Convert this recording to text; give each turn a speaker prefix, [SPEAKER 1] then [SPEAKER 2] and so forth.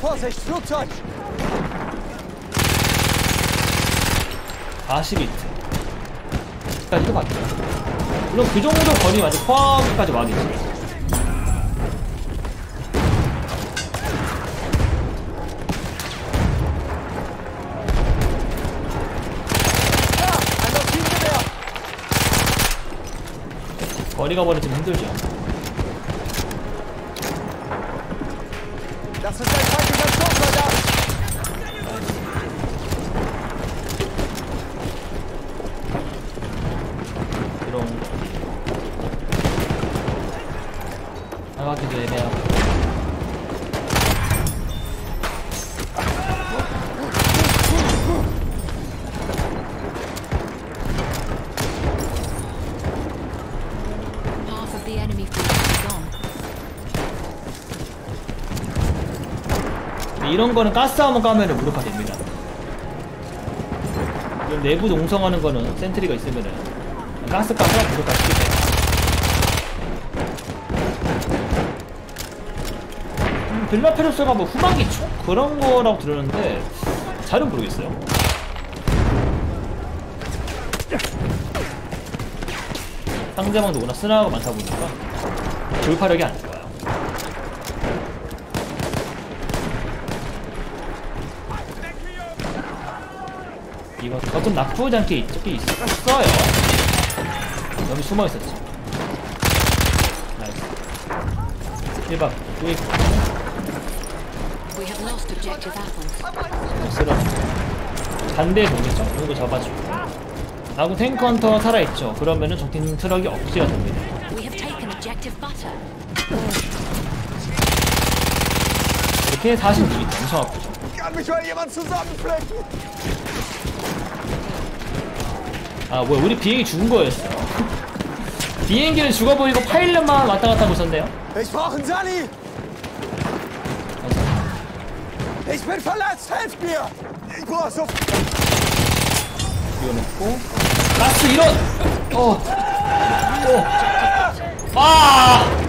[SPEAKER 1] Vorsicht, Flugzeug!
[SPEAKER 2] 40비트 까지도 바뀌어요 물론 그 정도 거리 완전 포함까지 와겠지! 거리가 멀어 좀 힘들죠
[SPEAKER 1] Das ist ein feindlicher Sturmsoldat!
[SPEAKER 2] 이런 나가기도 애매하고
[SPEAKER 3] Half of the enemy
[SPEAKER 2] 이런 거는 가스 한번 까면은 무력화 됩니다. 이런 내부 농성하는 거는 센트리가 있으면은 가스 까서 무력화 시키게 돼요. 음, 빌라페루스가 뭐 후반기 초? 그런 거라고 들었는데 잘은 모르겠어요. 상대방도 워낙 쓰나가 많다 보니까 돌파력이 안좋아요 이거 조금 나쁘지 않게 이쪽에 있어요. 여기 숨어 있었지. 나이스. 1박 또 있고. 쓰러. 반대 보겠죠? 이런 거 잡아주고. 아군 Tank Hunter 살아있죠? 그러면은 적팀 트럭이 억제가 됩니다. 이렇게 46이 엄청 아프죠. 아, 뭐야, 우리 비행기 죽은 거였어. 비행기는 죽어 보이고 파일럿만 왔다 갔다 하고 있었네요.
[SPEAKER 1] Ich brauche einen Sani!
[SPEAKER 2] 감사합니다.
[SPEAKER 1] Ich bin verletzt! Helft mir! Ich brauche so...
[SPEAKER 2] 이거 넣고 가스 이런 어. 어. 아!